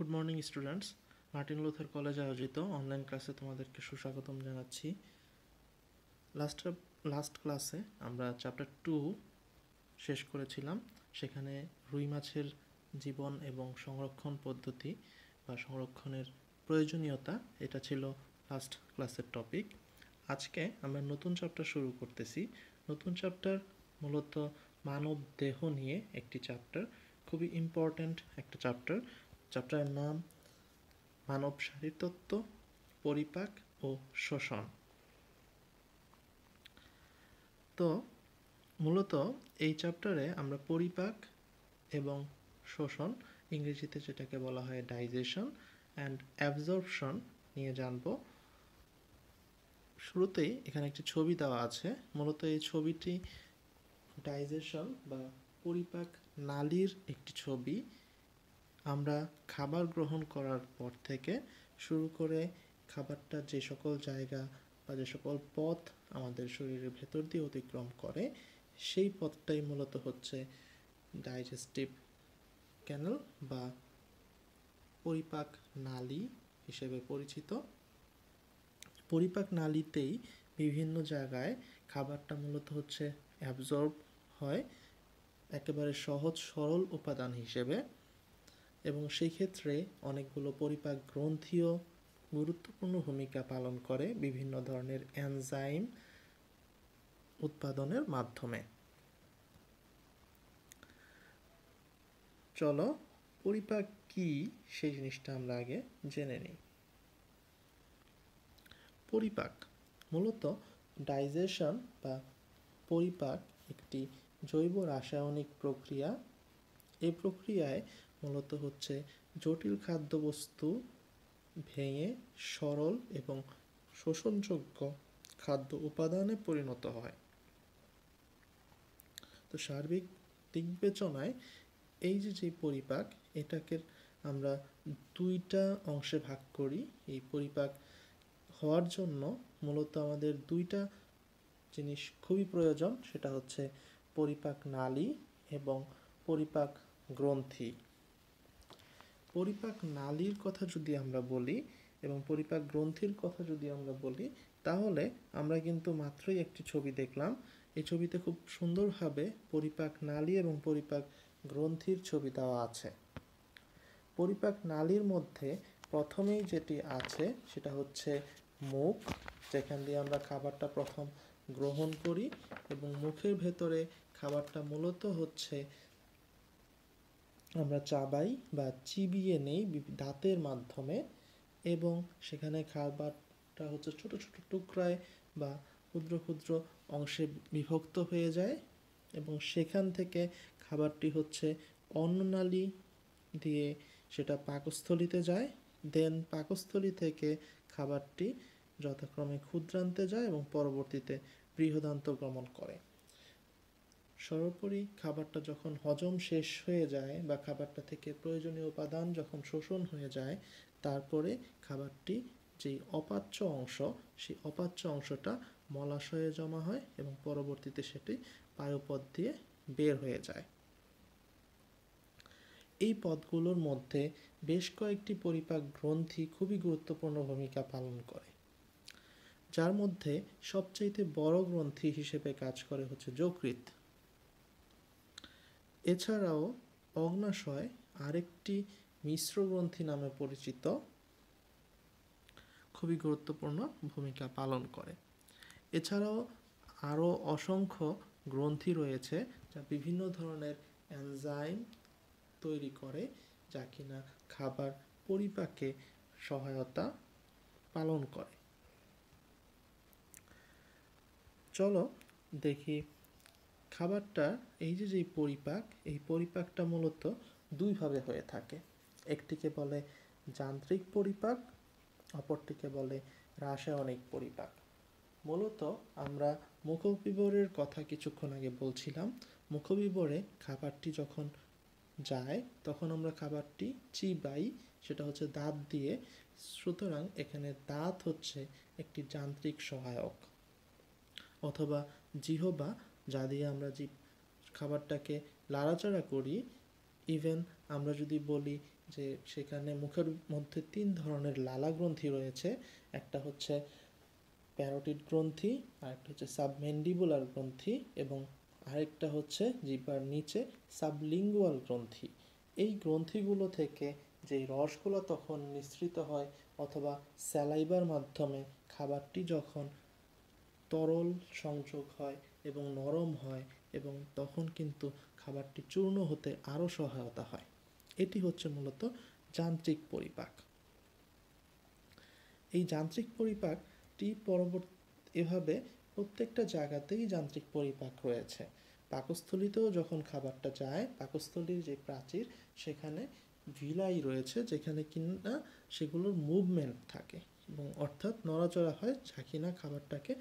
Good morning students Martin Luther college আয়োজিত online ক্লাসে তোমাদেরকে সুস্বাগতম জানাচ্ছি। লাস্ট লাস্ট ক্লাসে আমরা চ্যাপ্টার টু শেষ করেছিলাম। সেখানে রুই মাছের জীবন এবং সংরক্ষণ পদ্ধতি বা সংরক্ষণের প্রয়োজনীয়তা, এটা ছিল লাস্ট ক্লাসের টপিক আজকে আমরা নতুন চ্যাপ্টার শুরু করতেছি। নতুন চ্যাপ্টার মূলত মানব দেহ নিয়ে একটি চ্যাপ্টার খুবই ইম্পর্ট্যান্ট একটা চ্যাপ্টার চ্যাপ্টারের নাম মানব শারীরতত্ত্ব পরিপাক ও শোষণ। তো, মূলত এই চ্যাপ্টারে আমরা পরিপাক এবং শোষণ, ইংরেজিতে যেটাকে বলা হয় ডাইজেশন অ্যান্ড অ্যাবজর্পশন নিয়ে জানব। শুরুতেই এখানে একটি ছবি দেওয়া আছে। মূলত এই ছবিটি ডাইজেশন বা পরিপাক নালীর একটি ছবি। আমরা খাবার গ্রহণ করার পর থেকে শুরু করে খাবারটা যে সকল জায়গা বা যে সকল পথ আমাদের শরীরের ভেতর দিয়ে অতিক্রম করে, সেই পথটাই মূলত হচ্ছে ডাইজেস্টিভ ক্যানেল বা পরিপাক নালী হিসেবে পরিচিত। পরিপাক নালীতেই বিভিন্ন জায়গায় খাবারটা মূলত হচ্ছে অ্যাবজর্ব হয়, একেবারে সহজ সরল উপাদান হিসেবে। এবং সেই ক্ষেত্রে অনেকগুলো পরিপাক গ্রন্থিও গুরুত্বপূর্ণ ভূমিকা পালন করে বিভিন্ন ধরনের এনজাইম উৎপাদনের মাধ্যমে। চলো পরিপাক কি সেই জিনিসটা আমরা আগে জেনে নিই। পরিপাক মূলত ডাইজেশন বা পরিপাক একটি জৈব রাসায়নিক প্রক্রিয়া। এই প্রক্রিয়ায় মূলত হচ্ছে জটিল খাদ্যবস্তু ভেঙে সরল এবং শোষণযোগ্য খাদ্য উপাদানে পরিণত হয়। তো সার্বিক দিক বিবেচনায় এই যে যে পরিপাক, এটাকে আমরা দুইটা অংশে ভাগ করি। এই পরিপাক হওয়ার জন্য মূলত আমাদের দুইটা জিনিস খুবই প্রয়োজন, সেটা হচ্ছে পরিপাক নালী এবং পরিপাক গ্রন্থি। পরিপাক নালীর কথা যদি আমরা বলি এবং পরিপাক গ্রন্থির কথা যদি আমরা বলি, তাহলে আমরা কিন্তু মাত্রই একটি ছবি দেখলাম। এই ছবিতে খুব সুন্দরভাবে পরিপাক নালী এবং পরিপাক গ্রন্থির ছবি দেওয়া আছে। পরিপাক নালীর মধ্যে প্রথমেই যেটি আছে, সেটা হচ্ছে মুখ, যেখান দিয়ে আমরা খাবারটা প্রথম গ্রহণ করি এবং মুখের ভেতরে খাবারটা মূলত হচ্ছে আমরা চাবাই বা চিবিয়ে নেই দাঁতের মাধ্যমে এবং সেখানে খাবারটা হচ্ছে ছোট ছোট টুকরায় বা ক্ষুদ্র ক্ষুদ্র অংশে বিভক্ত হয়ে যায় এবং সেখান থেকে খাবারটি হচ্ছে অন্ননালী দিয়ে সেটা পাকস্থলিতে যায়। দেন পাকস্থলী থেকে খাবারটি যথাক্রমে ক্ষুদ্রান্তে যায় এবং পরবর্তীতে বৃহদান্ত গমন করে। সর্বোপরি খাবারটা যখন হজম শেষ হয়ে যায় বা খাবারটা থেকে প্রয়োজনীয় উপাদান যখন শোষণ হয়ে যায়, তারপরে খাবারটি যেই অপাচ্য অংশ, সেই অপাচ্য অংশটা মলাশয়ে জমা হয় এবং পরবর্তীতে সেটি পায়ুপথ দিয়ে বের হয়ে যায়। এই পদগুলোর মধ্যে বেশ কয়েকটি পরিপাক গ্রন্থি খুবই গুরুত্বপূর্ণ ভূমিকা পালন করে। যার মধ্যে সবচাইতে বড় গ্রন্থি হিসেবে কাজ করে হচ্ছে যকৃত এছাড়াও অগ্নাশয় আরেকটি মিশ্র গ্রন্থি নামে পরিচিত। খুবই গুরুত্বপূর্ণ ভূমিকা পালন করে। এছাড়াও আরও অসংখ্য গ্রন্থি রয়েছে যা বিভিন্ন ধরনের এনজাইম তৈরি করে, যা কিনা খাবার পরিপাকে সহায়তা পালন করে। চলো দেখি খাবারটা, এই যে যে পরিপাক, এই পরিপাকটা মূলত দুইভাবে হয়ে থাকে। একটিকে বলে যান্ত্রিক পরিপাক, অপরটিকে বলে রাসায়নিক পরিপাক। মূলত আমরা মুখবিবরের কথা কিছুক্ষণ আগে বলছিলাম, মুখবিবরে খাবারটি যখন যায়, তখন আমরা খাবারটি চিবাই, সেটা হচ্ছে দাঁত দিয়ে। সুতরাং এখানে দাঁত হচ্ছে একটি যান্ত্রিক সহায়ক, অথবা জিহবা যা দিয়ে আমরা যে খাবারটাকে লাড়াচাড়া করি ইভেন আমরা যদি বলি যে সেখানে মুখের মধ্যে তিন ধরনের লালা গ্রন্থি রয়েছে, একটা হচ্ছে প্যারোটিড গ্রন্থি, আরেকটা হচ্ছে সাবমেন্ডিবুলার গ্রন্থি এবং আরেকটা হচ্ছে জিহ্বার নিচে সাবলিঙ্গুয়াল গ্রন্থি। এই গ্রন্থিগুলো থেকে যেই রসগুলো তখন নিঃসৃত হয় অথবা স্যালাইবার মাধ্যমে খাবারটি যখন তরল সংযোগ হয় এবং নরম হয় এবং তখন কিন্তু খাবারটি চূর্ণ হতে আরও সহায়তা হয়। এটি হচ্ছে মূলত যান্ত্রিক পরিপাক। এই যান্ত্রিক পরিপাকটি পরবর্তী, এভাবে প্রত্যেকটা জায়গাতেই যান্ত্রিক পরিপাক রয়েছে। পাকস্থলিতেও যখন খাবারটা যায়, পাকস্থলীর যে প্রাচীর, সেখানে ভিলাই রয়েছে যেখানে কিনা সেগুলোর মুভমেন্ট থাকে এবং অর্থাৎ নড়াচড়া হয় কিনা খাবারটাকে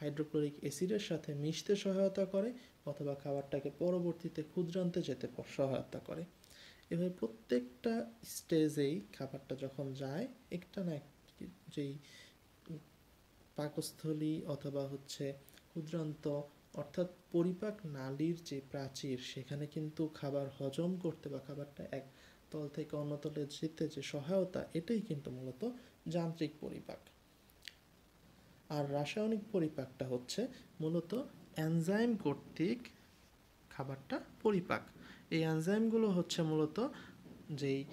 হাইড্রোক্লোরিক অ্যাসিডের সাথে মিশতে সহায়তা করে অথবা খাবারটাকে পরবর্তীতে ক্ষুদ্রান্তে যেতে সহায়তা করে। এভাবে প্রত্যেকটা স্টেজেই খাবারটা যখন যায়, একটা না যেই পাকস্থলী অথবা হচ্ছে ক্ষুদ্রান্ত অর্থাৎ পরিপাক নালীর যে প্রাচীর, সেখানে কিন্তু খাবার হজম করতে বা খাবারটা এক তল থেকে অন্য তলে যেতে যে সহায়তা, এটাই কিন্তু মূলত যান্ত্রিক পরিপাক। আর রাসায়নিক পরিপাকটা হচ্ছে মূলত এনজাইম কর্তৃক খাবারটা পরিপাক। এই এনজাইমগুলো হচ্ছে মূলত যেই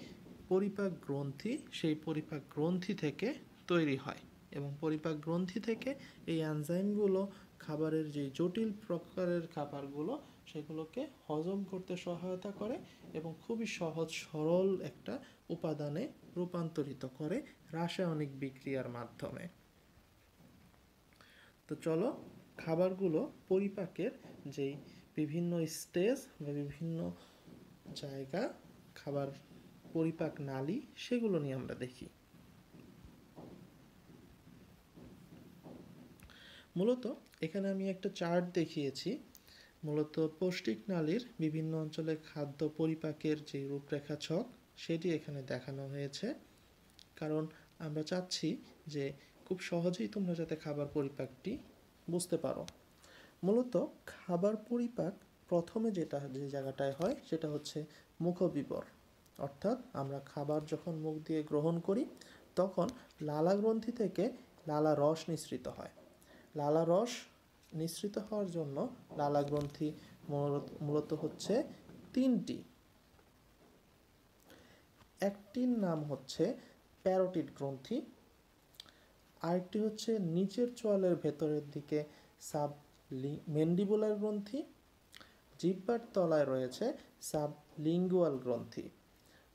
পরিপাক গ্রন্থি, সেই পরিপাক গ্রন্থি থেকে তৈরি হয় এবং পরিপাক গ্রন্থি থেকে এই এনজাইমগুলো খাবারের যে জটিল প্রকারের খাবারগুলো, সেগুলোকে হজম করতে সহায়তা করে এবং খুবই সহজ, সরল একটা উপাদানে রূপান্তরিত করে রাসায়নিক বিক্রিয়ার মাধ্যমে। তো চলো, খাবারগুলো পরিপাকের যেই বিভিন্ন স্টেজ বা বিভিন্ন জায়গা, খাবার পরিপাক নালি, সেগুলো নিয়ে আমরা দেখি। মূলত এখানে আমি একটা চার্ট দেখিয়েছি। মূলত পৌষ্টিক নালীর বিভিন্ন অঞ্চলে খাদ্য পরিপাকের যে রূপরেখা ছক, সেটি এখানে দেখানো হয়েছে। কারণ আমরা চাচ্ছি যে খুব সহজেই তোমরা যাতে খাবার পরিপাকটি বুঝতে পারো। মূলত খাবার পরিপাক প্রথমে যেটা, যে জায়গাটায় হয় সেটা হচ্ছে মুখবিবর। অর্থাৎ আমরা খাবার যখন মুখ দিয়ে গ্রহণ করি, তখন লালা গ্রন্থি থেকে লালা রস নিঃসৃত হয়। লালা রস নিঃসৃত হওয়ার জন্য লালা গ্রন্থি মূলত হচ্ছে তিনটি। একটির নাম হচ্ছে প্যারোটিড গ্রন্থি আরেকটি হচ্ছে নিচের চোয়ালের ভেতরের দিকে সাব মেন্ডিবুলার গ্রন্থি, জিব্বার তলায় রয়েছে সাব লিঙ্গুয়াল গ্রন্থি।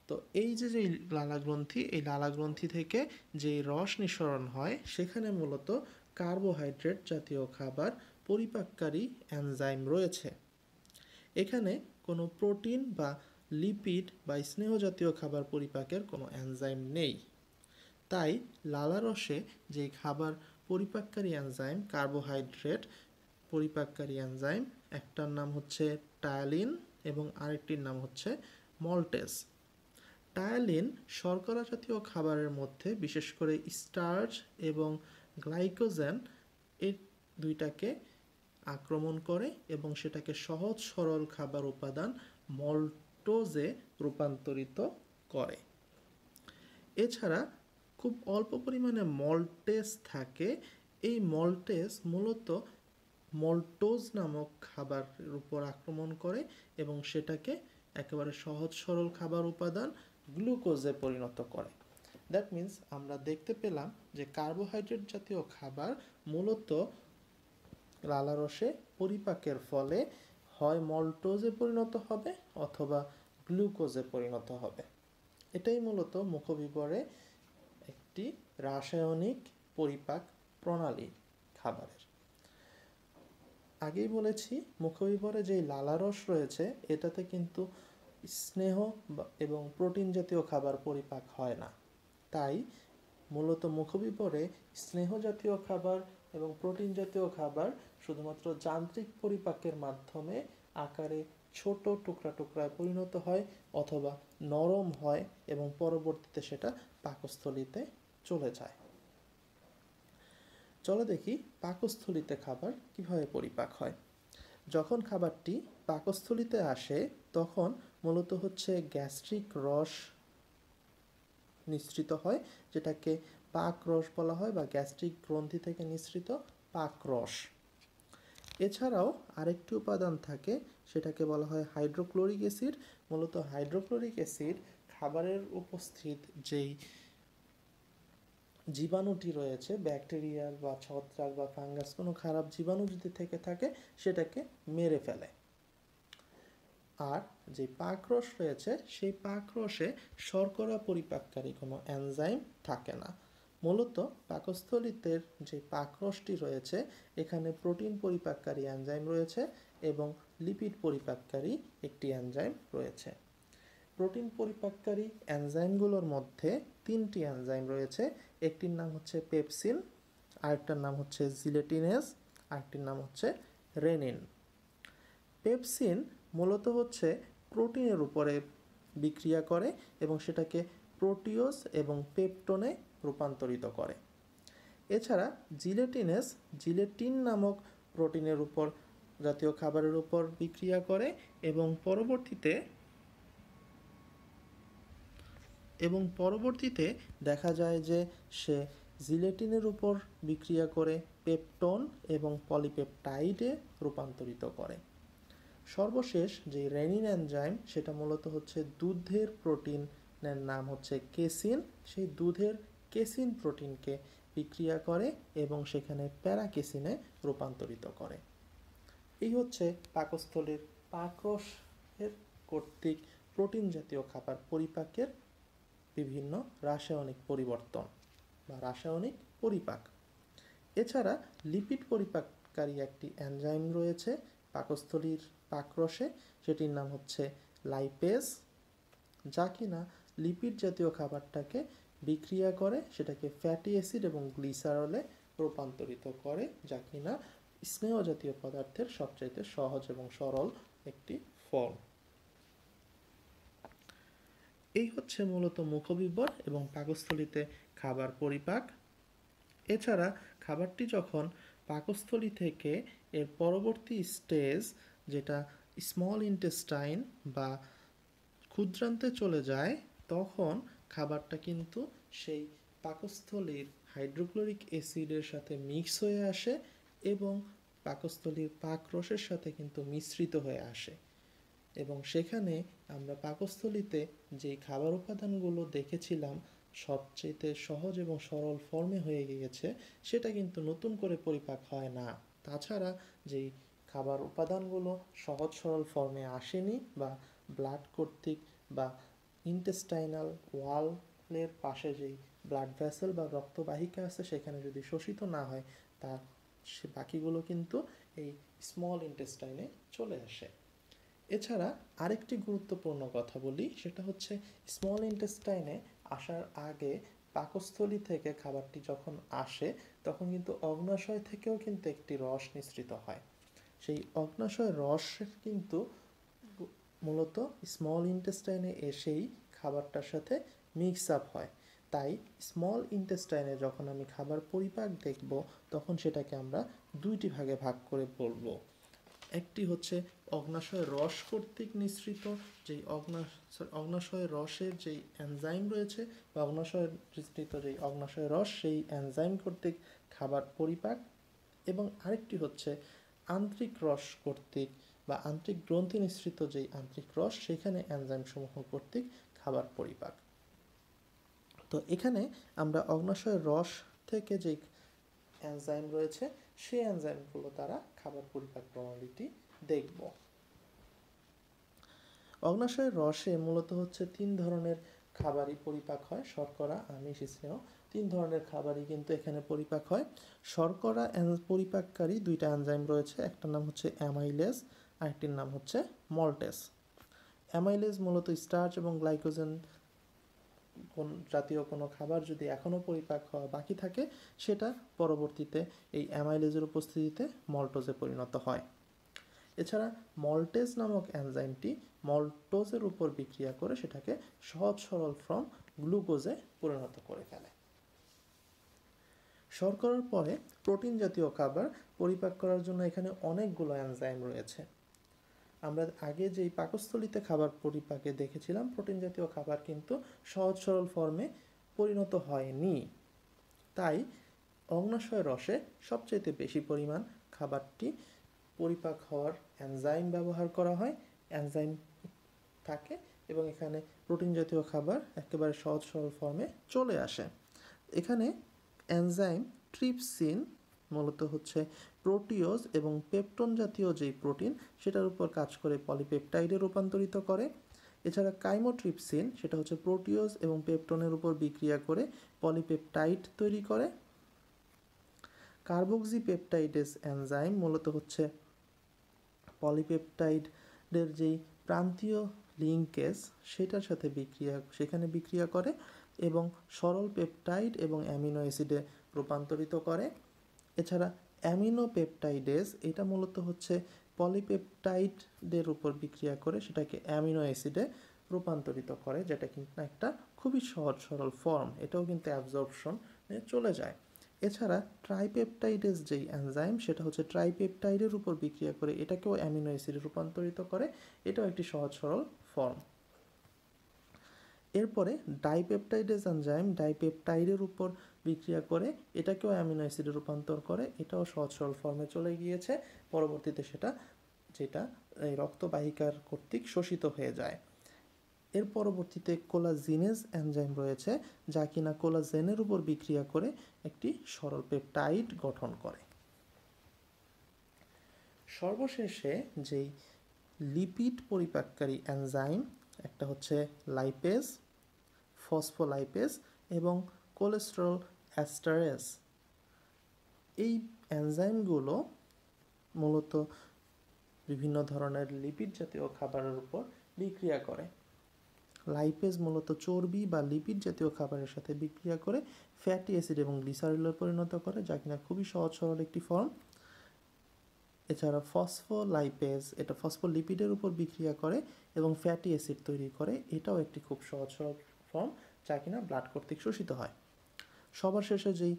তো এই যে যে লালা গ্রন্থি, এই লালা গ্রন্থি থেকে যে রস নিঃসরণ হয়, সেখানে মূলত কার্বোহাইড্রেট জাতীয় খাবার পরিপাককারী এনজাইম রয়েছে। এখানে কোনো প্রোটিন বা লিপিড বা স্নেহ জাতীয় খাবার পরিপাকের কোনো এনজাইম নেই। তাই লালারসে যে খাবার পরিপাককারী এনজাইম, কার্বোহাইড্রেট পরিপাককারী এনজাইম, একটার নাম হচ্ছে টায়ালিন এবং আরেকটির নাম হচ্ছে মল্টেস। টায়ালিন শর্করা জাতীয় খাবারের মধ্যে বিশেষ করে স্টার্চ এবং গ্লাইকোজেন এই দুইটাকে আক্রমণ করে এবং সেটাকে সহজ সরল খাবার উপাদান মল্টোজে রূপান্তরিত করে। এছাড়া খুব অল্প পরিমাণে মল্টেস থাকে। এই মল্টেস মূলত মল্টোজ নামক খাবারের উপর আক্রমণ করে এবং সেটাকে একেবারে সহজ সরল খাবার উপাদান গ্লুকোজে পরিণত করে। দ্যাট মিন্স আমরা দেখতে পেলাম যে কার্বোহাইড্রেট জাতীয় খাবার মূলত লালারসে পরিপাকের ফলে হয় মল্টোজে পরিণত হবে অথবা গ্লুকোজে পরিণত হবে। এটাই মূলত মুখবিবরে একটি রাসায়নিক পরিপাক প্রণালী খাবারের। আগেই বলেছি, মুখবিবরে যে লালারস রয়েছে, এটাতে কিন্তু স্নেহ এবং প্রোটিন জাতীয় খাবার পরিপাক হয় না। তাই মূলত মুখবিবরে স্নেহ জাতীয় খাবার এবং প্রোটিন জাতীয় খাবার শুধুমাত্র যান্ত্রিক পরিপাকের মাধ্যমে আকারে ছোট টুকরা টুকরায় পরিণত হয় অথবা নরম হয় এবং পরবর্তীতে সেটা পাকস্থলিতে চলে যায়। চলো দেখি পাকস্থলিতে খাবার কীভাবে পরিপাক হয়। যখন খাবারটি পাকস্থলিতে আসে, তখন মূলত হচ্ছে গ্যাস্ট্রিক রস নিঃসৃত হয়, যেটাকে পাক রস বলা হয় বা গ্যাস্ট্রিক গ্রন্থি থেকে নিঃসৃত পাক রস। এছাড়াও আরেকটি উপাদান থাকে, সেটাকে বলা হয় হাইড্রোক্লোরিক অ্যাসিড। মূলত হাইড্রোক্লোরিক অ্যাসিড খাবারের উপস্থিত যেই জীবাণুটি রয়েছে ব্যাকটেরিয়ার বা ছত্রাক বা ফাঙ্গাস, কোনো খারাপ জীবাণু যদি থেকে থাকে, সেটাকে মেরে ফেলে। আর যে পাকরস রয়েছে, সেই পাকরসে শর্করা পরিপাককারী কোনো এনজাইম থাকে না। মূলত পাকস্থলিতে যে পাকরসটি রয়েছে, এখানে প্রোটিন পরিপাককারী এনজাইম রয়েছে এবং লিপিড পরিপাককারী একটি এনজাইম রয়েছে। প্রোটিন পরিপাককারী এনজাইমগুলোর মধ্যে তিনটি এনজাইম রয়েছে একটির নাম হচ্ছে পেপসিন, আরেকটার নাম হচ্ছে জিলেটিনেস আরেকটির নাম হচ্ছে রেনিন। পেপসিন মূলত হচ্ছে প্রোটিনের উপরে বিক্রিয়া করে এবং সেটাকে প্রোটিওস এবং পেপটনে রূপান্তরিত করে। এছাড়া জিলেটিনেস জিলেটিন নামক প্রোটিনের উপর জাতীয় খাবারের উপর বিক্রিয়া করে এবং পরবর্তীতে এবং পরবর্তীতে দেখা যায় যে সে জিলেটিনের উপর বিক্রিয়া করে পেপটন এবং পলিপেপটাইডে রূপান্তরিত করে। সর্বশেষ যে রেনিন এনজাইম, সেটা মূলত হচ্ছে দুধের প্রোটিনের নাম হচ্ছে কেসিন। সেই দুধের কেসিন প্রোটিনকে বিক্রিয়া করে এবং সেখানে প্যারাকেসিনে রূপান্তরিত করে। এই হচ্ছে পাকস্থলীর পাকরসের কর্তৃক প্রোটিন জাতীয় খাবার পরিপাকের বিভিন্ন রাসায়নিক পরিবর্তন বা রাসায়নিক পরিপাক। এছাড়া লিপিড পরিপাককারী একটি এনজাইম রয়েছে, পাকস্থলীর পাকরসে, সেটির নাম হচ্ছে লাইপেজ যা কিনা লিপিড জাতীয় খাবারটাকে বিক্রিয়া করে, সেটাকে ফ্যাটি অ্যাসিড এবং গ্লিসারলে রূপান্তরিত করে, যা কিনা স্নেহ জাতীয় পদার্থের সবচাইতে সহজ এবং সরল একটি ফর্ম এই হচ্ছে মূলত মুখবিবর এবং পাকস্থলিতে খাবার পরিপাক। এছাড়া খাবারটি যখন পাকস্থলী থেকে এর পরবর্তী স্টেজ, যেটা স্মল ইন্টেস্টাইন বা ক্ষুদ্রান্তে চলে যায়, তখন খাবারটা কিন্তু সেই পাকস্থলীর হাইড্রোক্লোরিক অ্যাসিডের সাথে মিক্স হয়ে আসে এবং পাকস্থলীর পাকরসের সাথে কিন্তু মিশ্রিত হয়ে আসে। এবং সেখানে আমরা পাকস্থলীতে যে খাবার উপাদানগুলো দেখেছিলাম সবচেয়ে সহজ এবং সরল ফর্মে হয়ে গিয়েছে, সেটা কিন্তু নতুন করে পরিপাক হয় না। তাছাড়া যেই খাবার উপাদানগুলো সহজ সরল ফর্মে আসেনি বা ব্লাড কর্তৃক বা ইন্টেস্টাইনাল ওয়ালের পাশে যেই ব্লাড ভেসেল বা রক্তবাহিকা আছে, সেখানে যদি শোষিত না হয়, তার সে বাকিগুলো কিন্তু এই স্মল ইন্টেস্টাইনে চলে আসে। এছাড়া আরেকটি গুরুত্বপূর্ণ কথা বলি, সেটা হচ্ছে স্মল ইন্টেস্টাইনে আসার আগে পাকস্থলী থেকে খাবারটি যখন আসে, তখন কিন্তু অগ্নাশয় থেকেও কিন্তু একটি রস নিঃসৃত হয়। সেই অগ্নাশয় রস কিন্তু মূলত স্মল ইন্টেস্টাইনে এসেই খাবারটার সাথে মিক্স আপ হয়। তাই স্মল ইন্টেস্টাইনে যখন আমি খাবার পরিপাক দেখব, তখন সেটাকে আমরা দুইটি ভাগে ভাগ করে বলব। একটি হচ্ছে অগ্নাশয় রস কর্তৃক নিঃসৃত, যেই অগ্নাশয় রসের যেই এনজাইম রয়েছে বা অগ্নাশয় নিঃসৃত যেই অগ্নাশয় রস, সেই এনজাইম কর্তৃক খাবার পরিপাক। এবং আরেকটি হচ্ছে আন্তরিক রস কর্তৃক বা আন্তরিক গ্রন্থি নিঃসৃত যেই আন্তরিক রস, সেখানে এনজাইম সমূহ কর্তৃক খাবার পরিপাক। তো এখানে আমরা অগ্নাশয় রস থেকে যে এনজাইম রয়েছে, সেই এনজাইমগুলো দ্বারা খাবার পরিপাক প্রণালীটি দেখব। অগ্নাশয়ের রসে মূলত হচ্ছে তিন ধরনের খাবারই পরিপাক হয়, শর্করা, আমিষ, স্নেহ। তিন ধরনের খাবারই কিন্তু এখানে পরিপাক হয়। শর্করা পরিপাককারী দুইটা এনজাইম রয়েছে, একটার নাম হচ্ছে অ্যামাইলেস আরেকটির নাম হচ্ছে মল্টেস। অ্যামাইলেজ মূলত স্টার্চ এবং গ্লাইকোজেন কোন জাতীয় কোনো খাবার যদি এখনও পরিপাক হওয়া বাকি থাকে, সেটা পরবর্তীতে এই অ্যামাইলেজের উপস্থিতিতে মল্টোজে পরিণত হয়। এছাড়া মল্টেজ নামক এনজাইমটি মল্টোজের উপর বিক্রিয়া করে সেটাকে সহজ সরল ফ্রম গ্লুকোজে পরিণত করে ফেলে। শর্করার পরে প্রোটিন জাতীয় খাবার পরিপাক করার জন্য এখানে অনেকগুলো এনজাইম রয়েছে। আমরা আগে যেই পাকস্থলিতে খাবার পরিপাকে দেখেছিলাম, প্রোটিন জাতীয় খাবার কিন্তু সহজ সরল ফর্মে পরিণত হয়নি। তাই অগ্নাশয় রসে সবচেয়ে বেশি পরিমাণ খাবারটি পরিপাক হওয়ার এনজাইম ব্যবহার করা হয়। এনজাইম থাকে এবং এখানে প্রোটিন জাতীয় খাবার একেবারে সহজ সরল ফর্মে চলে আসে। এখানে এনজাইম ট্রিপসিন মূলত হচ্ছে প্রোটিওজ এবং পেপটন জাতীয় যেই প্রোটিন, সেটার উপর কাজ করে পলিপেপটাইডে রূপান্তরিত করে। এছাড়া কাইমোট্রিপসিন, সেটা হচ্ছে প্রোটিওজ এবং পেপটনের উপর বিক্রিয়া করে পলিপেপটাইড তৈরি করে। কার্বক্সি পেপটাইডেস এনজাইম মূলত হচ্ছে পলিপেপটাইডের যেই প্রান্তীয় লিঙ্কেজ, সেটার সাথে বিক্রিয়া, সেখানে বিক্রিয়া করে এবং সরল পেপটাইড এবং অ্যামিনো অ্যাসিডে রূপান্তরিত করে। এছাড়া অ্যামিনো পেপটাইডেস এটা মূলত হচ্ছে পলিপেপটাইডের উপর বিক্রিয়া করে সেটাকে অ্যামিনো অ্যাসিডে রূপান্তরিত করে, যেটা কিন্তু একটা খুবই সহজ সরল ফর্ম, এটাও কিন্তু অ্যাবজর্পশন চলে যায়। এছাড়া ট্রাইপেপটাইডেস যেই এনজাইম, সেটা হচ্ছে ট্রাইপেপটাইডের উপর বিক্রিয়া করে এটাকেও অ্যামিনো অ্যাসিডে রূপান্তরিত করে, এটাও একটি সহজ সরল ফর্ম। এরপরে ডাইপেপটাইডেস এনজাইম, ডাইপেপটাইডের উপর বিক্রিয়া করে এটাকেও অ্যামিনো অ্যাসিডে রূপান্তর করে, এটাও সহজ সরল ফর্মে চলে গিয়েছে। পরবর্তীতে সেটা, যেটা এই রক্তবাহিকার কর্তৃক শোষিত হয়ে যায়। এর পরবর্তীতে কোলাজিনেজ এনজাইম রয়েছে, যা কিনা কোলাজেনের উপর বিক্রিয়া করে একটি সরল পেপটাইড গঠন করে। সর্বশেষে যেই লিপিড পরিপাককারী এনজাইম, একটা হচ্ছে লাইপেজ ফসফোলাইপেজ এবং কোলেস্টেরল অ্যাস্টারেস এই এনজাইমগুলো মূলত বিভিন্ন ধরনের লিপিড জাতীয় খাবারের উপর বিক্রিয়া করে। লাইপেজ মূলত চর্বি বা লিপিড জাতীয় খাবারের সাথে বিক্রিয়া করে ফ্যাটি অ্যাসিড এবং গ্লিসারিলে পরিণত করে, যা কিনা খুবই সহজ সরল একটি ফর্ম এছাড়া ফসফোলাইপেজ এটা ফসফোলিপিডের উপর বিক্রিয়া করে এবং ফ্যাটি অ্যাসিড তৈরি করে, এটাও একটি খুব সহজ সরল ফর্ম যা কিনা ব্লাড কর্তৃক শোষিত হয়। সবার শেষে যেই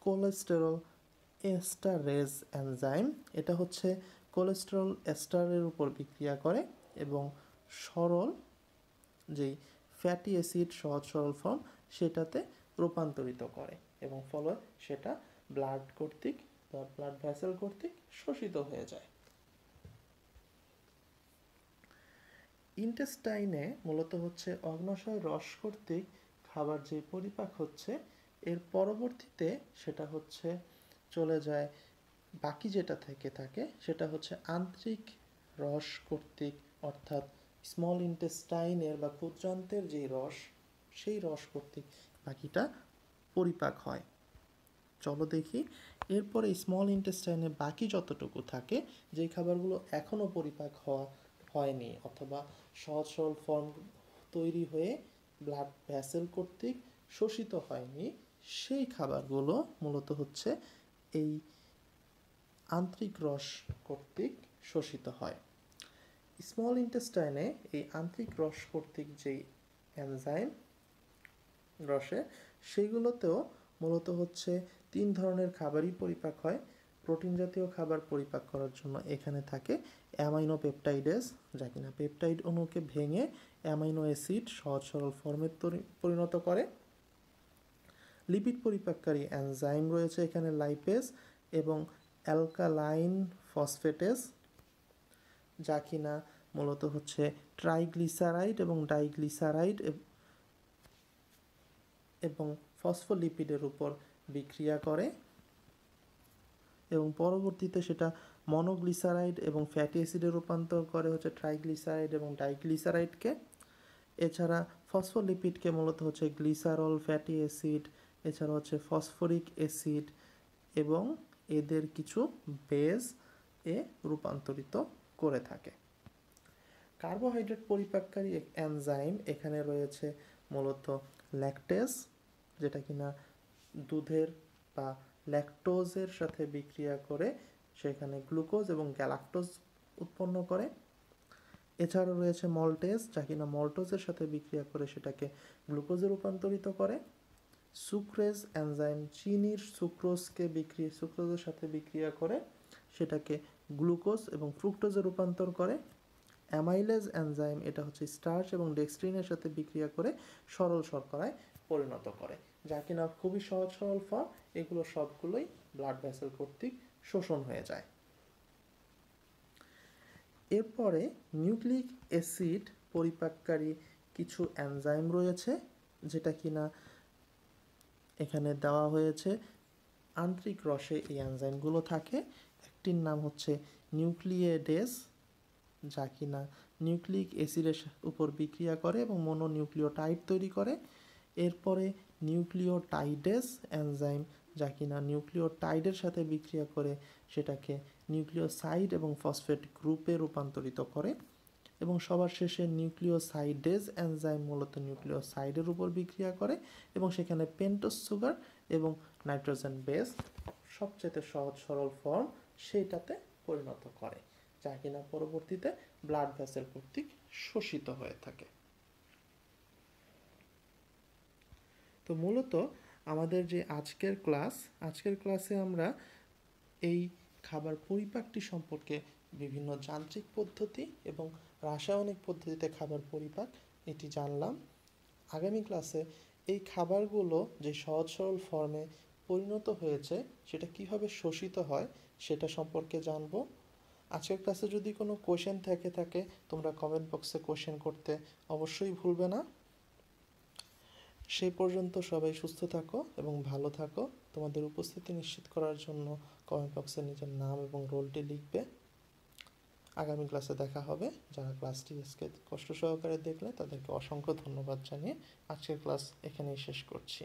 কোলেস্টেরল এস্টারেজ এনজাইম এটা হচ্ছে কোলেস্টেরল এস্টারের উপর বিক্রিয়া করে এবং সরল যেই ফ্যাটি অ্যাসিড সহজ সরল ফর্ম সেটাতে রূপান্তরিত করে এবং ফলে সেটা ব্লাড কর্তৃক বা ব্লাড ভ্যাসেল কর্তৃক শোষিত হয়ে যায়। ইন্টেস্টাইনে মূলত হচ্ছে অগ্নাশয় রস কর্তৃক খাবার যে পরিপাক হচ্ছে, এর পরবর্তীতে সেটা হচ্ছে চলে যায়, বাকি যেটা থেকে থাকে সেটা হচ্ছে আন্তরিক রস কর্তৃক, অর্থাৎ স্মল ইন্টেস্টাইনের বা ক্ষুদ্রান্তের যে রস, সেই রস কর্তৃক বাকিটা পরিপাক হয়। চলো দেখি, এরপরে স্মল ইন্টেস্টাইনে বাকি যতটুকু থাকে, যেই খাবারগুলো এখনও পরিপাক হওয়া, হয়নি, অথবা সহজ সরল ফর্ম তৈরি হয়ে ব্লাড ভ্যাসেল কর্তৃক শোষিত হয়নি, সেই খাবারগুলো মূলত হচ্ছে এই আন্তরিক রস কর্তৃক শোষিত হয়। স্মল ইন্টেস্টাইনে এই আন্তরিক রস কর্তৃক যেই এনজাইম রসে সেগুলোতেও মূলত হচ্ছে তিন ধরনের খাবারই পরিপাক হয়। প্রোটিন জাতীয় খাবার পরিপাক করার জন্য এখানে থাকে অ্যামাইনো পেপটাইডেস যা কিনা পেপটাইড অণুকে ভেঙে অ্যামাইনো অ্যাসিড সহজ সরল ফর্মে পরিণত করে। লিপিড পরিপাককারী অ্যানজাইম রয়েছে এখানে লাইপেস এবং অ্যালকালাইন ফসফেটেস, যা কিনা মূলত হচ্ছে ট্রাইগ্লিসারাইড এবং ডাইগ্লিসারাইড এবং ফসফোলিপিডের উপর বিক্রিয়া করে। এবং পরবর্তীতে সেটা মনোগ্লিসারাইড এবং ফ্যাটি অ্যাসিডে রূপান্তর করে হচ্ছে ট্রাইগ্লিসারাইড এবং ডাইগ্লিসারাইডকে। এছাড়া ফসফোলিপিডকে মূলত হচ্ছে গ্লিসারল ফ্যাটি অ্যাসিড, এছাড়া হচ্ছে ফসফরিক অ্যাসিড এবং এদের কিছু বেজ এ রূপান্তরিত করে থাকে। কার্বোহাইড্রেট পরিপাককারী এনজাইম এখানে রয়েছে মূলত ল্যাকটেস, যেটা কিনা দুধের বা ল্যাকটোজের সাথে বিক্রিয়া করে সেখানে গ্লুকোজ এবং গ্যালাক্টোজ উৎপন্ন করে। এছাড়াও রয়েছে মল্টেজ যা কিনা মল্টোজের সাথে বিক্রিয়া করে সেটাকে গ্লুকোজে রূপান্তরিত করে। সুক্রেজ এনজাইম চিনির সুক্রোজকে বিক্রিয়া সুক্রোজের সাথে বিক্রিয়া করে সেটাকে গ্লুকোজ এবং ফ্রুক্টোজে রূপান্তর করে। অ্যামাইলেজ এনজাইম, এটা হচ্ছে স্টার্চ এবং ডেক্সট্রিনের সাথে বিক্রিয়া করে সরল শর্করায় পরিণত করে, যা কিনা খুবই সহজ সরল ফর্ম এগুলো সবগুলোই ব্লাড ভেসেল কর্তৃক শোষণ হয়ে যায়। এরপরে নিউক্লিক অ্যাসিড পরিপাককারী কিছু এনজাইম রয়েছে, যেটা কিনা এখানে দেওয়া হয়েছে। আন্তরিক রসে এই এনজাইমগুলো থাকে। একটির নাম হচ্ছে নিউক্লিয়েডেস, যা কিনা নিউক্লিক অ্যাসিডের উপর বিক্রিয়া করে এবং মনোনিউক্লিওটাইড তৈরি করে। এরপরে নিউক্লিওটাইডেস এনজাইম যা কিনা নিউক্লিওটাইডের সাথে বিক্রিয়া করে সেটাকে নিউক্লিওসাইড এবং ফসফেট গ্রুপে রূপান্তরিত করে এবং সবার শেষে নিউক্লিওসাইডেজ এনজাইম মূলত নিউক্লিওসাইডের উপর বিক্রিয়া করে এবং সেখানে পেন্টোস সুগার এবং নাইট্রোজেন বেস সবচেয়ে সহজ সরল ফর্ম সেইটাতে পরিণত করে, যা কিনা পরবর্তীতে ব্লাড ভেসেল কর্তৃক শোষিত হয়ে থাকে। তো মূলত আমাদের যে আজকের ক্লাস, আজকের ক্লাসে আমরা এই খাবার পরিপাকটি সম্পর্কে বিভিন্ন যান্ত্রিক পদ্ধতি এবং রাসায়নিক পদ্ধতিতে খাবার পরিপাক, এটি জানলাম। আগামী ক্লাসে এই খাবারগুলো যে সহজ সরল ফর্মে পরিণত হয়েছে, সেটা কীভাবে শোষিত হয়, সেটা সম্পর্কে জানব। আজকের ক্লাসে যদি কোনো কোশ্চেন থেকে, থাকে তোমরা কমেন্ট বক্সে কোশ্চেন করতে অবশ্যই ভুলবে না। সেই পর্যন্ত সবাই সুস্থ থাকো এবং ভালো থাকো। তোমাদের উপস্থিতি নিশ্চিত করার জন্য কমেন্ট বক্সে নিজের নাম এবং রোলটি লিখবে। আগামী ক্লাসে দেখা হবে। যারা ক্লাসটি আজকে কষ্ট সহকারে দেখলে তাদেরকে অসংখ্য ধন্যবাদ জানিয়ে আজকের ক্লাস এখানেই শেষ করছি।